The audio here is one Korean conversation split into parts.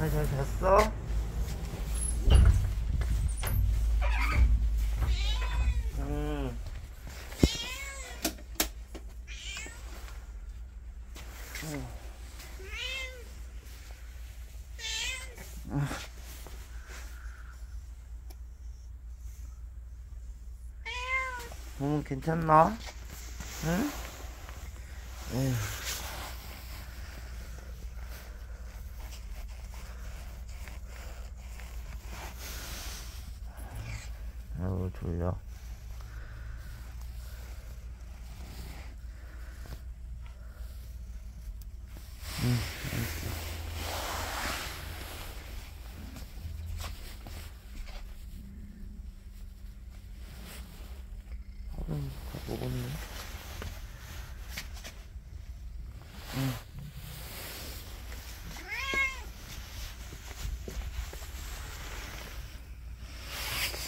잘, 잘 잤어? 음. 응, 괜찮나? 응? 에휴. 먹었네. 응.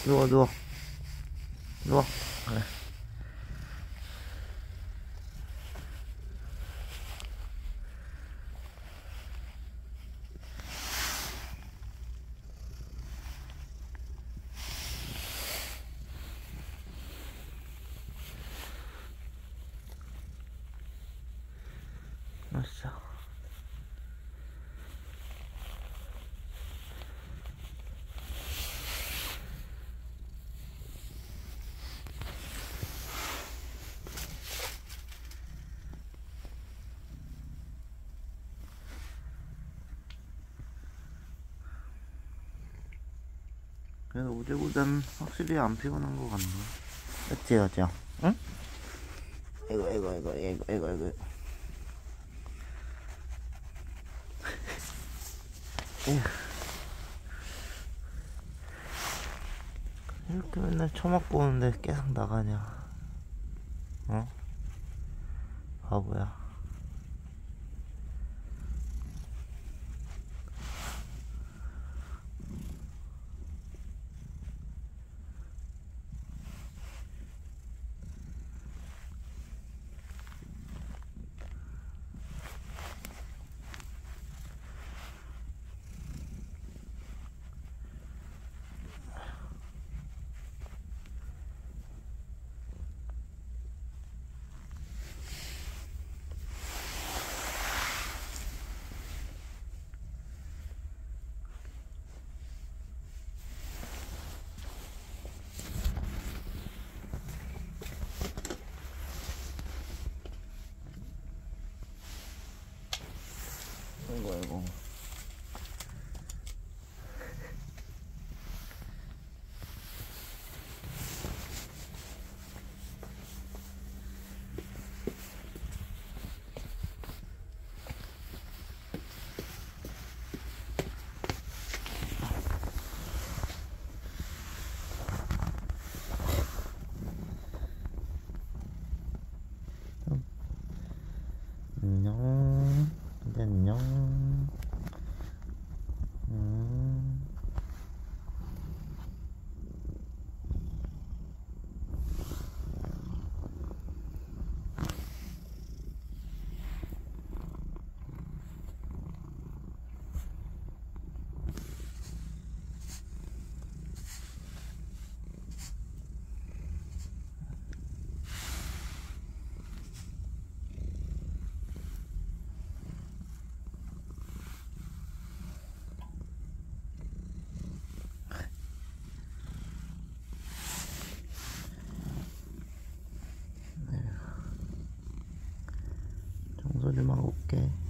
누워, 누워. 누워. 그래. 알았어. 그래도 어제보단 확실히 안 피곤한 것 같네. 그치, 여자? 응? 이거, 이거, 이거, 이거, 이거. 에휴. 이렇게 맨날 처맞고 오는데 계속 나가냐. 어? 바보야. 아이고, 좀 하고 올게.